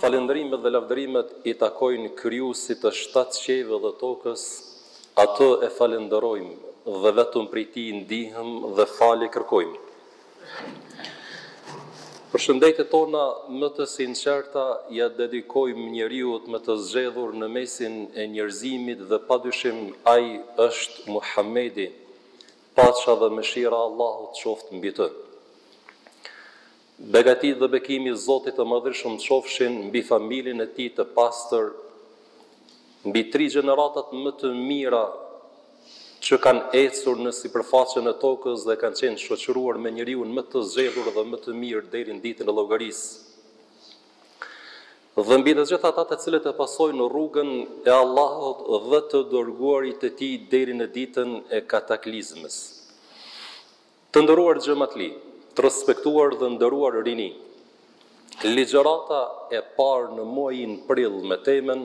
Falënderimet dhe lavdërimet i takojnë Krijuesit të shtatë qiejve dhe tokës, Atë e falënderojmë dhe vetëm prej Tij ndihmë dhe falje kërkojmë. Përshëndetjet tona më të sinqerta ia dedikojmë njeriut më të zgjedhur në mesin e njerëzimit dhe padyshim ai është Muhamedi, paqja dhe mëshira e Allahut qoftë mbi të. Begatitë dhe bekimi i Zotit të Madhërishëm qofshin mbi familjen e tij të pastër, mbi tri gjeneratat më të mira që kanë ecur në sipërfaqen e tokës dhe kanë qenë shoqëruar me njeriun më të zgjedhur dhe më të mirë deri në ditën e llogarisë. Dhe mbi të gjithë ata të cilët e pasojnë rrugën e Allahut dhe të dërguarit të tij deri në ditën e kataklizmës. Të nderuar xhematli, të respektuar dhe nderuar rini, ligjërata e parë në muajin prill me temën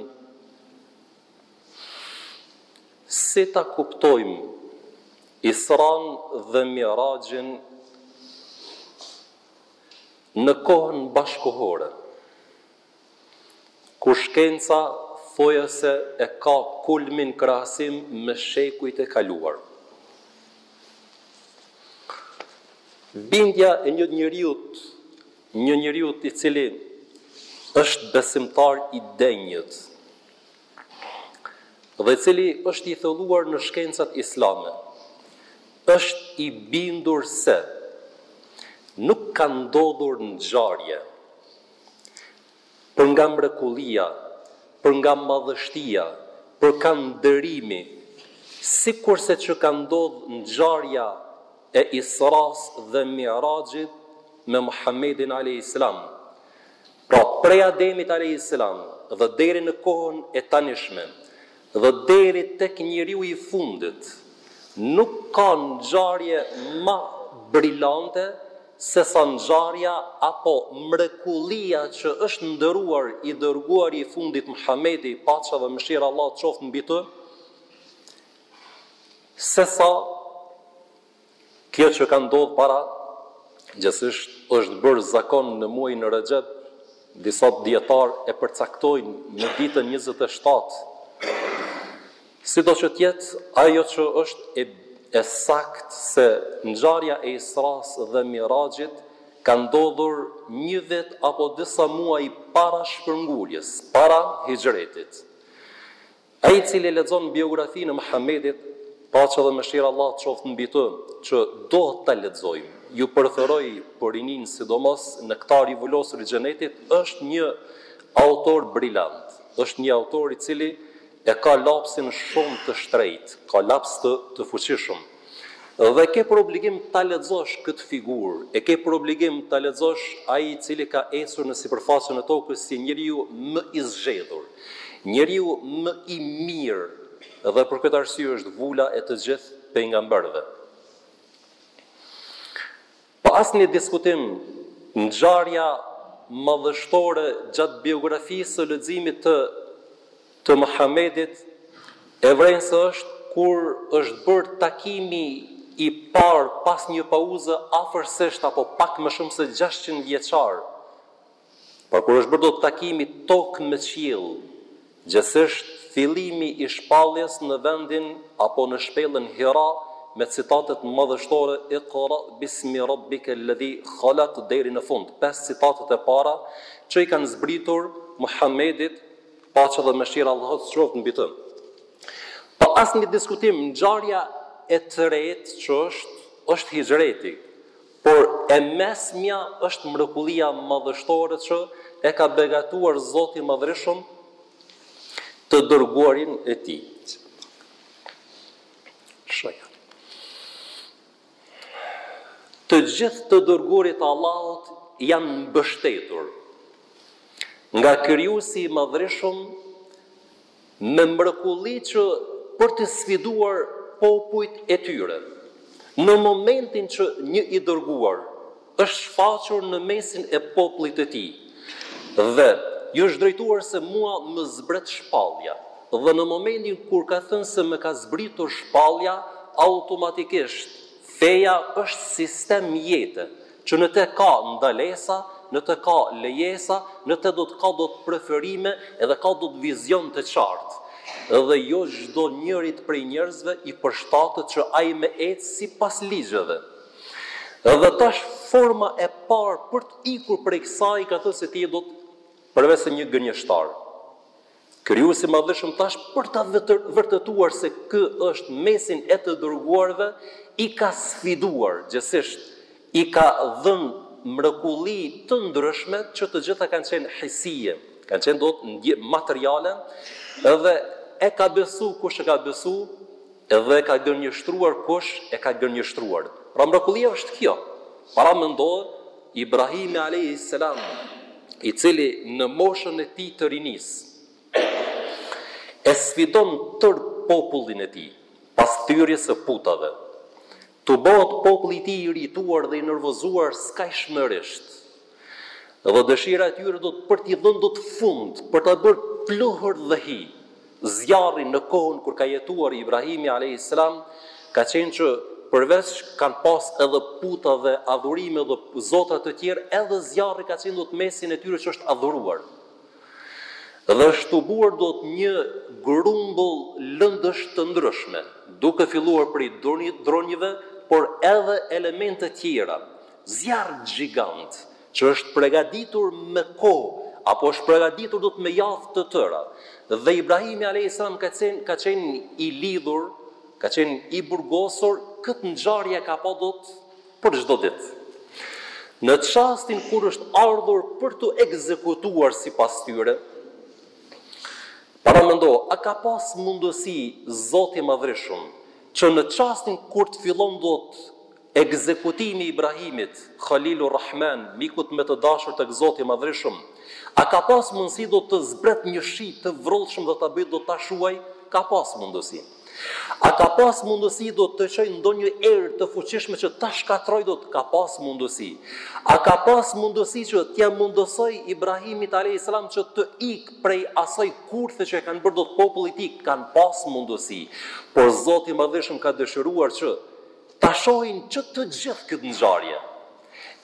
Si ta kuptojmë Isranë dhe Mi'raxhin në kohën bashkëkohore, Ku shkenca thuajse e ka kulmin krahasim me shekujt e kaluar. Bindja e një njeriut, një njeriut i cili është besimtar i denjë dhe i cili është i thelluar në shkencat islame, është i bindur se nuk ka ndodhur ngjarje, Për nga mrekullia, për nga madhështia, për ka nderimi, sikurse që ka ndodh ngjarja e Israsë dhe Mi'raxhit me Muhammedin alejhi selam. Pra prej Ademit alejhi selam dhe deri në kohën e tanishme, Dhe deri tek njeriu i fundit, nuk ka ngjarje ma brilante sesa ngjarja apo mrekullia që është nderuar i Dërguari i fundit Muhamedi, paqja dhe mëshira e Allahut qoftë mbi të, sesa, Kjo që ka ndodhë para gjithsesi është bërë zakon në muajin Rexhep, disa dijetarë e përcaktojnë në ditën njëzet e shtatë. Sido që të jetë, ajo që është e e saktë se ngjarja e Israsë dhe Miraxhit ka ndodhur një vit apo disa muaj para shpërnguljes, para Hixhretit. Ai i cili e lexon biografinë e Muhamedit, paqja dhe mëshira e Allahut qoftë mbi të, që do ta lexojmë, ju përtheroj për rininë sidomos Nektari i vulosur i xhenetit, është një autor brilant, është një autor i cili e ka lapsin shumë të shtrejtë, ka laps të të fuqishëm. Dhe ke për obligim ta lexosh këtë figurë, e ke për obligim ta lexosh ai i cili ka ecur në sipërfaqen e tokës si njeriu më i zgjedhur, njeriu më i mirë dhe për këtë arsye është vula e të gjithë pejgamberëve. Pa asnjë diskutim, ngjarja madhështore gjatë biografisë së leximit të të Muhamedit e vren se është kur është bërë takimi i parë pas një pauze afërsisht apo pak më shumë se gjashtëqind vjeçar Por kur është bërë do takimi tokë me qiell, gjithsesi fillimi i shpalljes në vendin apo në shpellën Hira me citatet madhështore Iqra bismi rabbikel ledhi khalaq deri në fund, pesë citatet e para që i kanë zbritur Muhamedit, paqja dhe mëshira e Allahut qoftë mbi të. Pa asnjë diskutim ngjarja e tretë që është, është Hixhreti, Por e mesmja është mrekullia madhështore që e ka begatuar Zoti i Madhërishëm të dërguarin e Tij. Të gjithë të dërguarit e Allahut janë mbështetur nga Krijuesi i Madhërishëm me mrekulli që për të sfiduar popujt e tyre. Në momentin që një i dërguar është shfaqur në mesin e popullit të tij dhe iu është drejtuar se mua më zbret shpallja dhe në momentin kur ka thënë se më ka zbritur shpallja automatikisht feja është sistem jete Që në te ka ndalesa, në te ka lejesa, në te do të ka do të preferime edhe ka do të vizion të qartë. Dhe jo çdo njërit prej njerëzve i përshtatet që ai me ecë sipas ligjeve. Dhe tash forma e parë për të ikur prej kësaj ka thënë se ti do të përveçse një gënjeshtar. Krijuesi i Madhërishëm tash për ta vërtetuar se ky është mesin e të dërguarve, i ka sfiduar gjithsesi, i ka dhënë mrekulli të ndryshme që të gjitha kanë qenë hisije, kanë qenë do të materiale, edhe e ka besu kush e ka besu, edhe e ka gënjeshtruar kush e ka gënjeshtruar. Pra mrekullia është kjo. Paramendo Ibrahimi alejhi selam, i cili në moshën e tij të rinisë e sfidon tërë popullin e tij, pas thyerjes së putave, do të bëhet populli i tij i irrituar dhe i nervozuar skajshmërisht. Dhe dëshira e tyre do të për t'i dhënë do të fund, për ta bërë pluhur dhe hi. Zjarri në kohën kur ka jetuar Ibrahimi alejhi selam ka qenë që përveç kanë pas edhe puta dhe adhurime dhe zotra të tjerë, edhe zjarri ka qenë do të në mesin e tyre që është adhuruar. Dhe është tubuar do të një grumbull lëndësh të ndryshme, duke filluar prej drunjve, por edhe elemente tjera, zjarr gjigant, që është pregaditur me kohë, apo është pregaditur do të me javë të tëra, dhe Ibrahimi a.s. ka qenë, ka qenë i lidhur, ka qenë i burgosur, këtë ngjarje e ka pa do të për çdo ditë. Në çastin kur është ardhur për t'u ekzekutuar sipas tyre, paramendo, a ka pas mundësi Zoti i Madhërishëm, që në çastin kur të fillon do të Ekzekutimi i Ibrahimit, Halilu Rrahman, mikut më të dashur tek Zoti i Madhërishëm, a ka pas mundësi do të zbret një shi të vrullshëm dhe ta bëjë do ta shuajë? Ka pas mundësi. A ka pas mundësi do të çojë ndonjë erë të fuqishme që ta shkatërrojë do të ka pas mundësi. A ka pas mundësi që t'ia mundësojë Ibrahimit alejhi selam që të ikë prej asaj kurthe që e kanë bërë do të populli i tij kanë pas mundësi. Por Zoti i Madhërishëm ka dëshiruar që Ta shohin që të gjithë këtë ngjarje.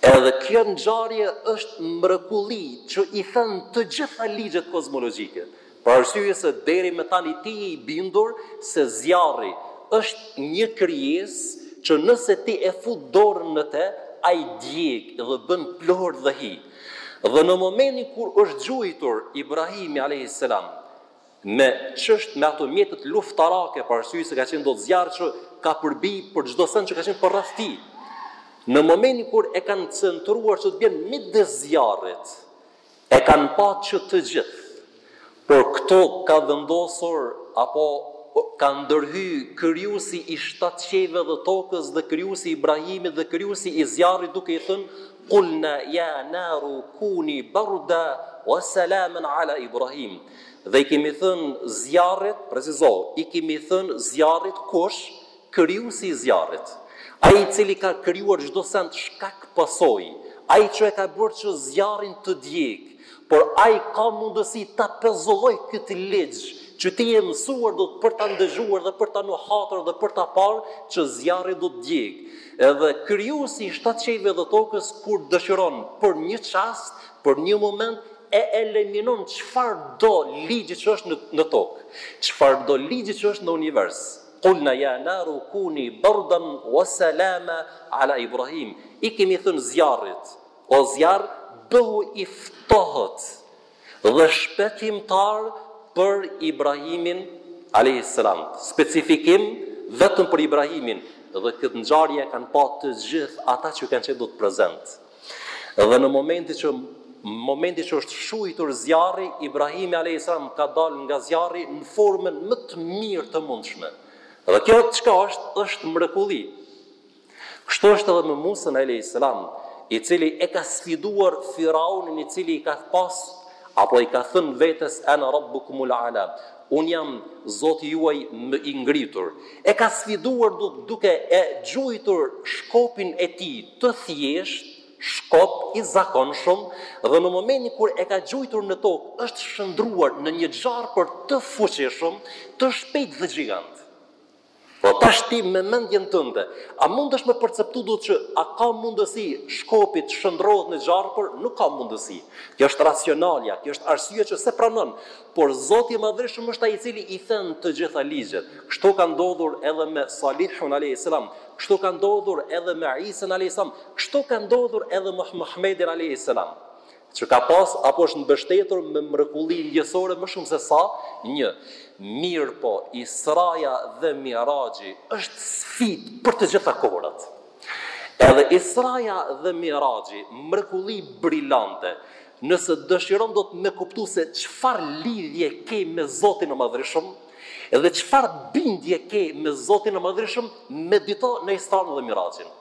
Edhe kjo ngjarje është mrekulli që i then të gjitha ligjet kozmologjike, për arsye se deri me tani ti je i bindur se zjarri është një krijesë që nëse ti e fut dorën në te, ai djeg dhe bën pluhur dhe hi. Dhe në momentin kur është gjuajtur Ibrahimi alejhi selam, me ç'është me ato mjetet luftarake për arsye se ka qenë do zjarr që ka përbi për çdo send që ka qenë përreth tij. Në momentin kur e kanë centruar që të bjen midis zjarrit, e kanë pa që të gjithë. Por këtu ka vendosur apo ka ndërhy krijuesi i shtatë qiejve dhe tokës dhe krijuesi i Ibrahimit dhe krijuesi i zjarrit duke i thënë kulna ya naru kuni barda wa salaman ala Ibrahim. Dhe i kemi thënë zjarrit, precizo, i kemi thënë zjarrit kush krijuesi i zjarrit. Ai i cili ka krijuar çdo send shkak pasojë, ai që e ka bërë që zjarrin të djegë, por ai ka mundësi ta pezullojë këtë ligj që ti je mësuar do të për ta ndëgjuar dhe për ta nuhatur dhe për ta parë që zjarri do të djegë. Edhe krijuesi i shtatë qiejve dhe tokës kur dëshiron për një çast, për një moment e eliminon çfarëdo ligji që është në në tokë, çfarëdo ligji që është në univers. Kulna ya naru kuni bardan wa salama ala Ibrahim. I kemi thënë zjarrit, o zjarr, bëhu i ftohët dhe shpëtimtar për Ibrahimin alayhi salam. Specifikim vetëm për Ibrahimin dhe këtë ngjarje e kanë pa të gjithë ata që kanë qenë do të prezentë. Dhe në momentin, momenti që është shujtur zjarri, Ibrahimi alayhis salam ka dalë nga zjarri në formën më të mirë të mundshme. Dhe kjo çka është, është mrekulli. Kështu është edhe me Musën alayhis salam, i cili e ka sfiduar Firaunin i cili i ka pas apo i ka thënë vetes ana rabbukumul ala. Unë jam Zoti juaj më i ngritur. E ka sfiduar duke e gjuajtur shkopin e tij të thjeshtë, shkop i zakonshëm, dhe në momentin kur e ka gjuajtur në tokë, është shndërruar në një gjarpër të fuqishëm, të shpejtë dhe gjigant. Po tash ti me mendjen tënde, a mundesh me perceptu do që a ka mundësi shkopi të shndërrohet në gjarpër? Nuk ka mundësi. Kjo është racionalja, kjo është arsyeja që s'e pranon. Por Zoti i Madhërishëm është ai i cili i thyen të gjitha ligjet. Kështu ka ndodhur edhe me Salihun alayhis salam, kështu ka ndodhur edhe me Isën alayhis salam, kështu ka ndodhur edhe me Muhamedin alayhis salam. që ka pas apo është mbështetur me mrekulli ndjesore më shumë se sa një. Mirëpo, Israja dhe Miraxhi është sfidë për të gjitha kohërat. Edhe Israja dhe Miraxhi, mrekulli brilante, nëse dëshiron do të me kuptu se çfarë lidhje ke me Zotin e Madhërishëm, edhe çfarë bindje ke me Zotin e Madhërishëm, medito në Isranë dhe Miraxhin.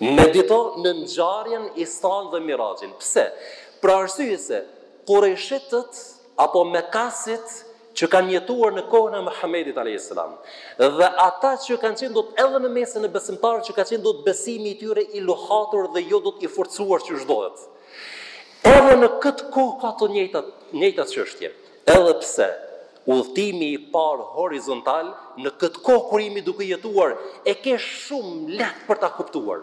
Medito në ngjarjen Isranë dhe Miraxhin. Pse? Për arsye se kurejshitët apo mekasit që kanë jetuar në kohën e Muhamedit alayhis salam dhe ata që kanë qenë do të edhe në mesin e besimtarëve që ka qenë do të besimi i tyre i luhatur dhe jo do të i forcuar qysh duhet. Edhe në këtë kohë ka të njëjtat çështje. Edhe pse udhëtimi i parë horizontal në këtë kohë kur jemi duke jetuar e ke shumë lehtë për ta kuptuar.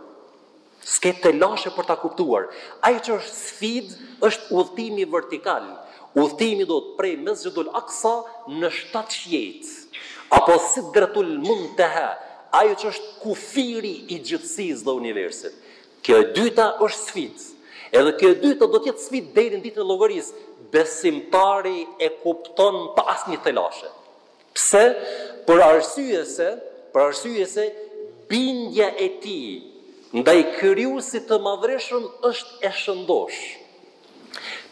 S'ke telashe për ta kuptuar. Ajo që është sfidë është udhëtimi vertikal, udhëtimi do të prej Mesxhidul Aksa në shtatë qiejt, apo Sidretul Munteha, ajo që është kufiri i gjithësisë dhe universit. Kjo e dyta është sfidë. Edhe kjo e dyta do të jetë sfidë deri në ditën e llogarisë. Besimtari e kupton pa asnjë telashe. Pse? Për arsye se, për arsye se bindja e tij ndaj Krijuesit të Madhërishëm është e shëndoshë.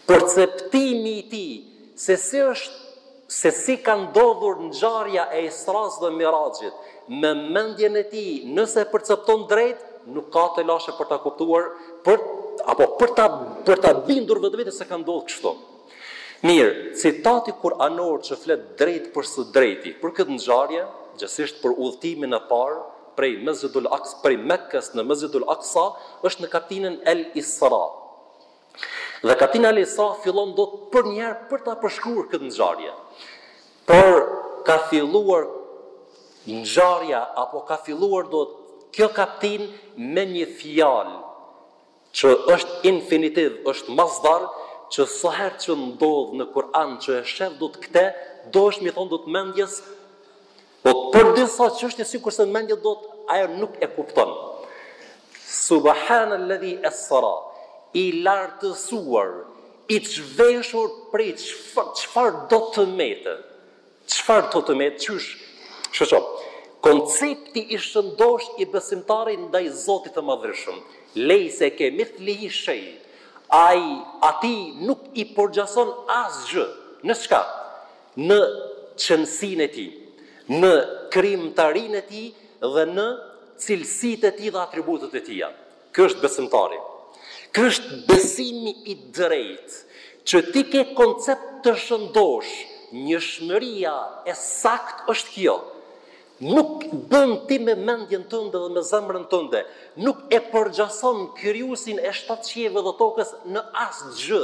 Perceptimi i tij se si është se si ka ndodhur ngjarja e Israsë dhe Miraxhit, me mendjen e tij, nëse e percepton drejt, nuk ka telashe për ta kuptuar, për, apo për ta, për ta bindur vetveten se ka ndodhur kështu. Mirë, citati kur'anor që flet drejtpërsëdrejti, për këtë ngjarje, gjegjësisht për udhëtimin e parë prej Mesxhidul Aksa, prej Mekes në Mesxhidul Aksa, është në kaptinën El-Isra. Dhe kaptina El-Isra fillon do të përnjëherë për ta përshkruar këtë ngjarje. Por ka filluar ngjarja apo ka filluar do të kjo kaptinë me një fjalë që është infinitiv, është masdar, që sa herë që ndodh në Kur'an që e shef do të këtë, duhesh m'i thon do të mendjes Po për disa çështje sikurse mendja do të ajo nuk e kupton. Subhanel-ledhi esra, i lartësuar, i çveshur prej çfarëdo të mete. Çfarëdo të mete qysh? Shiqo, koncepti i shëndosh i besimtarit ndaj Zotit të Madhërishëm, lejse ke mithlihi shej, Ai, Atij nuk i përgjason asgjë, në çka? në qenësinë e Tij, në krijimtarinë e Tij dhe në cilësitë e Tij dhe atributet e Tija. Ky është besimtari. Ky është besimi i drejtë, që ti ke koncept të shëndoshë, njëshmëria e saktë është kjo. Nuk bën ti me mendjen tënde dhe me zemrën tënde, nuk e përgjason Krijuesin e shtatë qiejve dhe tokës në asgjë.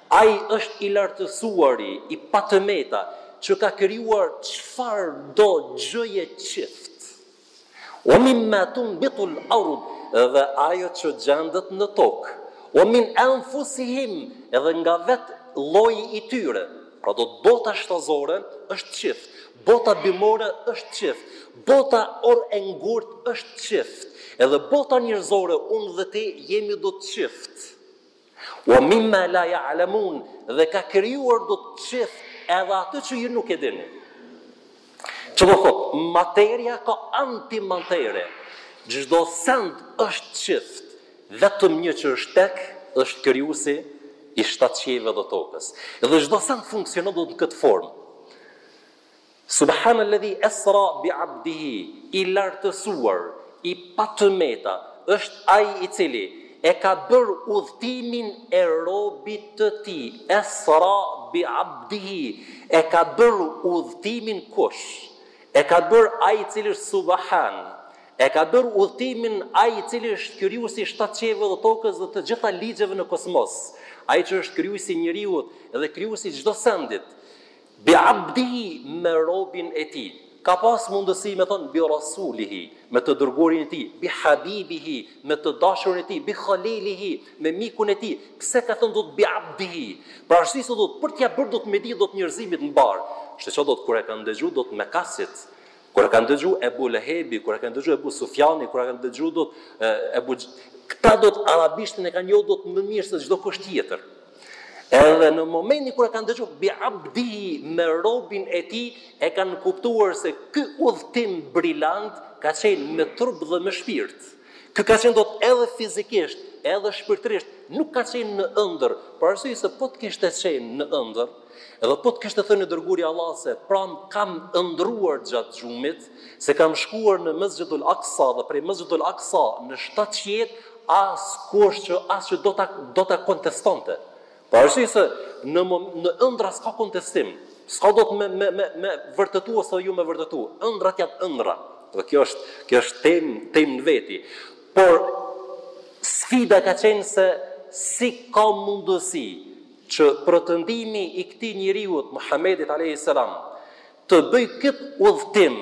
Ai është i lartësuari, i pa të meta, që ka krijuar çfarëdo gjëje çift. Ue mimma tunbitul ard, dhe ajo që gjendet në tokë. Ue min enfusihim, edhe nga vetë lloji i tyre. Pra do të bota shtazore është çift, bota bimore është çift, bota or e ngurtë është çift, edhe bota njerëzore unë dhe ti jemi do të çift. Wa mimma la ya'lamun dhe ka krijuar do të çift edhe atë që ju nuk e dini. Që do thot, materia ka antimaterie, çdo send është çift, vetëm një që është tek, është krijusi i shtatë qiejve dhe tokës. Dhe çdo send funksionon do të në këtë formë. Subhanalladhi esra bi abdihi, i lartësuar, i patëmeta, është Ai i Cili e ka bërë udhëtimin e robit të Tij, esra bi abdihi, e ka bërë udhëtimin kush? E ka bërë Ai i Cili është Subhan, e ka bërë udhëtimin Ai i Cili është Krijuesi i shtatë qiejve dhe tokës dhe të gjitha ligjeve në kosmos, Ai që është Krijuesi i njeriut dhe Krijuesi i çdo sendit. Bi 'abdihi me robin e tij. Ka pas mundësi me thonë bi rasulihi me të dërguarin e tij, bi habibihi me të dashurin e tij, bi khalilihi me mikun e tij. Pse ka thonë do të bi 'abdihi? Për arsye se do të për t'ia bërë do të me dije do të njerëzimit mbarë. Kështu që do të kur e kanë dëgju do të Mekasit, Kur e kanë dëgju Ebu Lehebi, kur e kanë dëgju Ebu Sufjani, kur e kanë dëgju do të Ebu këta do të arabishtin e kanë njohur do të më mirë se çdo kush tjetër. Edhe në momentin kur e kanë dëgju bi abdihi me robin e tij, e kanë kuptuar se ky udhëtim brilant ka qenë me trup dhe me shpirt. Ky ka qenë dot edhe fizikisht, edhe shpirtërisht, nuk ka qenë në ëndërr, për arsye se po të kishte qenë në ëndërr, edhe po të kishte thënë i dërguari i Allahut se pramë kam ëndërruar gjatë gjumit, se kam shkuar në Mesxhidul Aksa dhe prej Mesxhidul Aksa në shtatë qiejt, askush që as që do ta do ta kontestonte. Për arsye se në në ëndrra s'ka kontestim, s'ka dot me me me me vërtetu ose jo me vërtetu. Ëndrrat janë ëndrra. Dhe kjo është kjo është temë temë në veti. Por sfida ka qenë se si ka mundësi që pretendimi i këtij njeriut Muhamedit alejhis selam të bëjë këtë udhëtim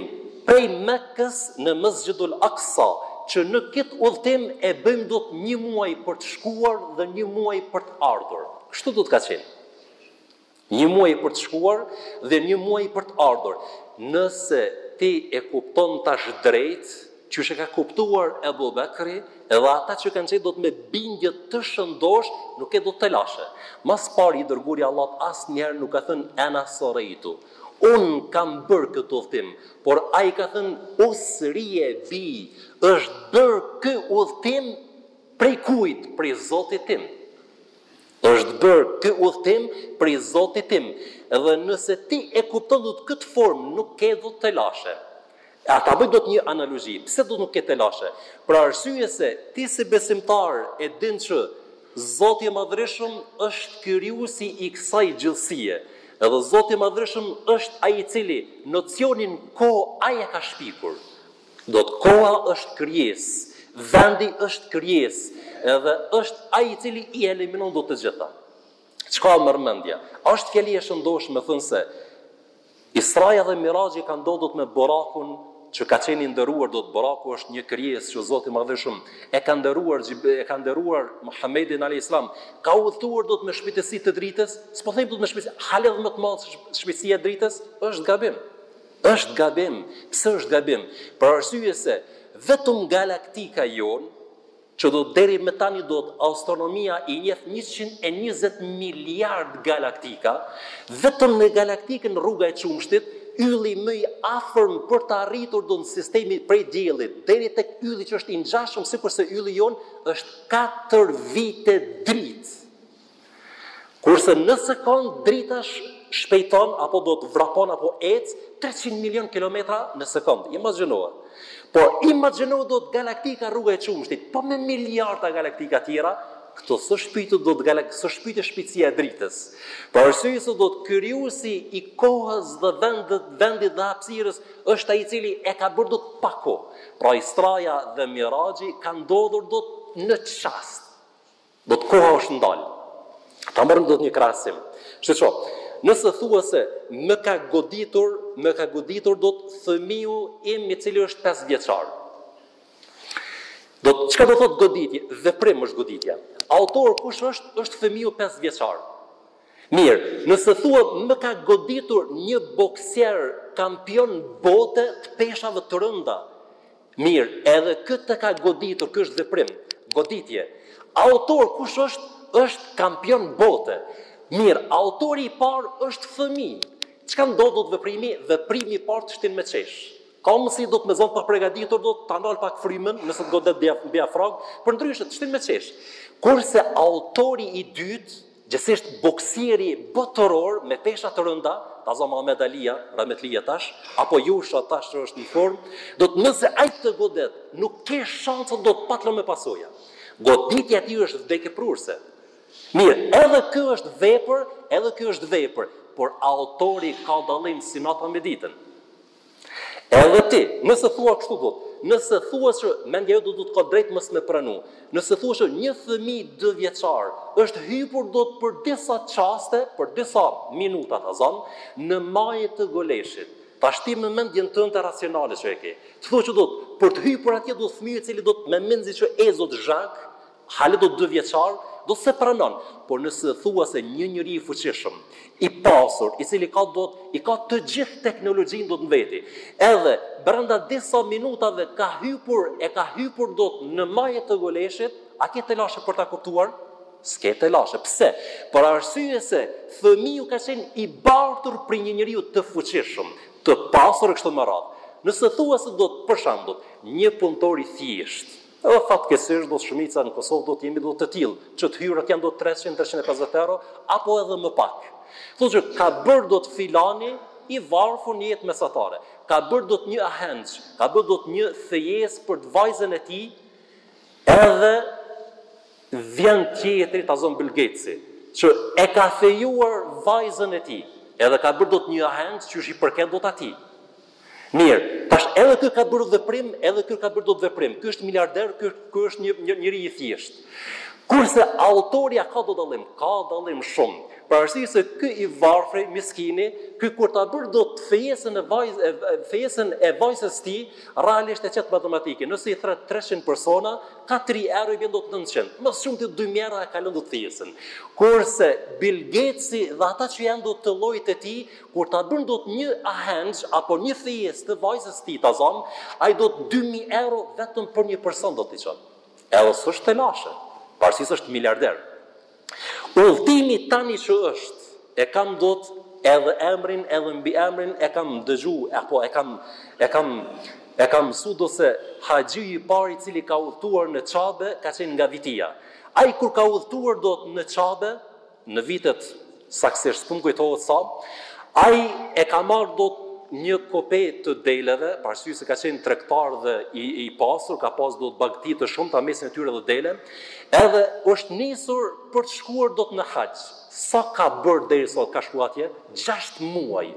prej Mekës në Mesxhidul Aksa, që ne këtë udhëtim e bëjmë do të një muaj për të shkuar dhe një muaj për të ardhur. Kështu do të ka qenë. Një muaj për të shkuar dhe një muaj për të ardhur. Nëse ti e kupton tash drejt, Qysh e ka kuptuar Ebu Bekri, edhe ata që kanë qenë do të me bindje të shëndoshë, nuk e do të telashe. Ma s'pari i dërguari i Allahut asnjëherë nuk ka thënë ene serejtu, unë kam bërë këtë udhëtim, por ai ka thënë usrije bi, është bërë ky udhëtim prej kujt, prej Zotit tim. Është bërë ky udhëtim prej Zotit tim dhe nëse ti e kupton do të këtë formë nuk ke do të telashe. A ta bëj do të një analogji, pse do të nuk ke telashe? Për arsye se ti si besimtar e din që Zoti i Madhërishëm është krijuesi i kësaj gjithësie. Dhe Zoti i Madhërishëm është ai i cili nocionin kohë ai e ka shpikur. Do të koha është krijesë, vendi është krijesë, edhe është ai i cili i eliminon do të gjitha. Çka merr mendja? A është fjali e shëndoshë me thënë se Israja dhe Miraxhi ka ndodh do të me Borakun që ka qenë i nderuar do të Boraku është një krijesë që Zoti i Madhërishëm e ka nderuar e ka nderuar Muhammedin alejhi selam ka udhëtuar do të me shpejtësi të dritës s'po them do të me shpejtësi hale dhe më të madhe shpejtësia e dritës është gabim Është gabim, pse është gabim? Për arsye se vetëm galaktika jonë, që do deri me tani do të astronomia i njef 120 miliard galaktika, vetëm në galaktikën rruga e qumshtit, ylli më i afërm për të arritur do në sistemi prej diellit, deri te ylli që është i ngjashëm sikurse ylli jonë, është 4 vite dritë. Kurse në sekond drita shpejton apo do të vrapon apo ec 300 milion kilometra në sekond. Imagjinoje. Po imagjino do të galaktika rruga e qumështit, po me miliarda galaktika tjera, këto së shpytë do të galak, së shpytë shpejtësia e dritës. Për arsye se do të krijuesi i kohës dhe vendit, vendit dhe hapësirës është ai i cili e ka bërë do të pa kohë. Pra Israja dhe Miraxhi ka ndodhur do të në çast. Do të koha është ndalë. Ta marrim do të një krahasim. Shiqo, nëse thua se më ka goditur, më ka goditur do të fëmiu im i cili është 5 vjeçar. Do të çka do thotë goditje? Veprim është goditja. Autor kush është? Është fëmiu 5 vjeçar. Mirë, nëse thua më ka goditur një boksier kampion bote të peshave të rënda, mirë, edhe ky të ka goditur, ky është veprim, goditje. Autor kush është? Është kampion bote. Mirë, autori i parë është fëmijë. Çka ndodh do të veprimi? Veprimi i parë të shtin me qesh. Ka mundësi do të me zonë pa pregaditur, do të ta ndalë pak frymën, nëse të godet diafragmë, përndryshe, të shtin me qesh. Kurse autori i dytë, Gjegjësisht boksieri botëror me pesha të rënda, ta zëmë Muhamed Alia, rahmetlia tash, apo Joshua tash që është në formë, do të nëse ai të godet, nuk ke shanse do të pa të lënë me pasoja. Goditja e tij është vdekjeprurëse. Mirë, edhe kjo është vepër, edhe kjo është vepër, por autori ka dallim si nata me ditën. Edhe ti, nëse thua kështu do, nëse thua që mendja jote do të ka drejt mos me pranu, nëse thua që një fëmi dy vjeçar është hypur do të për disa çaste, për disa minuta ta zëmë, në majë të Goleshit, tashti me mendjen tënde racionale që e ke, të thua që do të, për të hypur atje do të fëmi i cili do të memzi që ec dot zhag, Hale do dy vjeçar, do s'e pranon, por nëse thua se një njeri i fuqishëm, i pasur, i cili ka do të, i ka të gjithë teknologjinë do të në veti, edhe brenda disa minutave ka hypur e ka hypur do të në maje të Goleshit, a ke telashe për ta kuptuar? S'ke telashe. Pse? Për arsye se fëmiu ka qenë i bartur prej një njeriu të fuqishëm, të pasur e kështu me radhë. Nëse thua se do të, për shembull, një punëtor i thjeshtë, Edhe fatkeqësisht do të shumica në Kosovë do të jemi do të tillë, që të hyrat janë do të treqind, treqind e pesëdhjetë euro, apo edhe më pak. Thotë që ka bërë do të filani i varfur një jetë mesatare, ka bërë do të një ahenxh, ka bërë do të një fejesë për të vajzën e tij, edhe vjen tjetri ta zëmë Bill Gates-i, që e ka fejuar vajzën e tij, edhe ka bërë do të një ahenxh qysh i përket do të atij. Mirë, tash edhe ky ka bërë veprim, edhe ky ka bërë dot veprim. Ky është miliarder, ky është ky është një një njeri i thjeshtë. Kurse autori a ka do dallim? Ka dallim shumë. Për arsye se ky i varfri, miskini, ky kur ta bën dot fejesën e vajzë e fejesën e vajzës së tij, realisht e qet matematikën. Nëse i thrret 300 persona, ka 3 euro i bjen dot 900. Më së shumti 2 mijëra e kalon dot fejesën. Kurse Bill Gates-i dhe ata që janë dot të llojit të tij, Kur ta bën dot një ahenxh apo një fejesë të vajzës së tij ta zëmë, ai do të 2000 euro vetëm për një person do t'i çon. Edhe s'është telashe, për arsye se është miliarder. Udhëtimi tani që është, e kam dot edhe emrin edhe mbiemrin e kam dëgju apo e kam e kam e kam mësu do se haxhiu i parë i cili ka udhëtuar në Qabe ka qenë nga Vitia. Ai kur ka udhëtuar dot në Çabe, në vitet saksisht s'po më kujtohet sa, ai e ka marrë dot një kope të deleve, për arsye se ka qenë tregtar dhe i, i pasur, ka pas dot bagëti të shumta mesin e tyre dhe dele, edhe është nisur për të shkuar dot në haxh. Sa ka bërë derisa ka shku atje? Gjashtë muaj.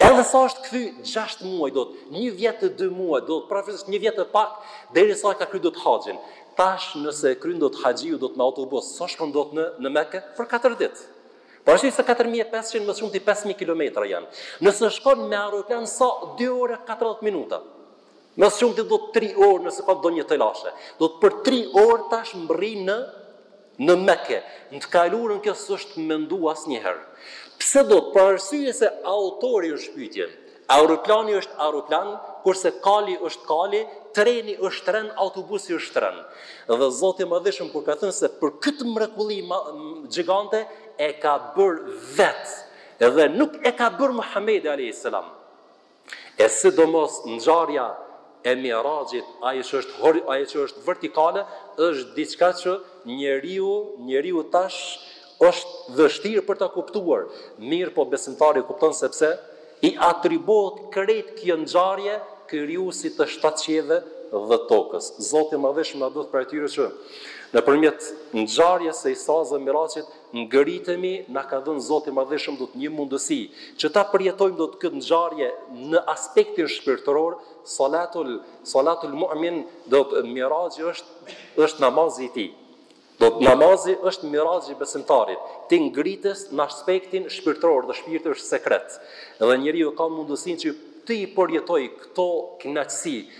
Edhe sa është kthy, gjashtë muaj dot, një vjet e dy muaj dot, përafërsisht një vjet e pak derisa e ka kry dot haxhin. Tash nëse e kryen dot haxhiu do të me autobus, sa shkon dot në në Mekë për 4 ditë. Për arsye se 4500 më së shumti 5000 kilometra janë. Nëse shkon me aeroplan sa 2 orë 40 minuta. Më së shumti do 3 orë nëse ka ndonjë telashe. Do të për 3 orë tash mbërrin në Në Mekë, në të kaluarën kjo s'është mendu asnjëherë. Pse dot? Për arsye se auto është shpikje. Aeroplani është aeroplan, kurse kali është kali, treni është tren, autobusi është tren. Dhe Zoti i Madhishëm kur ka thënë se për këtë mrekulli gjigante e ka bërë vetë dhe nuk e ka bërë Muhamedi alejhi selam. E sidomos ngjarja e Miraxhit, ajo që është hori, ajo që është vertikale, është diçka që njeriu, njeriu tash është vështirë për ta kuptuar, mirëpo besimtari e kupton sepse i atribuohet krejt kjo ngjarje Krijuesit të shtatë qiejve dhe tokës. Zoti i Madhishëm na bëftë prej atyre që nëpërmjet ngjarjes së Israsë dhe Miraxhit Ngritemi na ka dhënë Zoti i Madhishëm do të një mundësi që ta përjetojmë do të këtë ngjarje në aspektin shpirtëror, salatul salatul mu'min do të miraxhi është është namazi i tij. Do të namazi është miraxhi i besimtarit, ti ngrites në aspektin shpirtëror dhe shpirti është sekret. Dhe njeriu ka mundësinë që t'i përjetojë këto kënaqësi,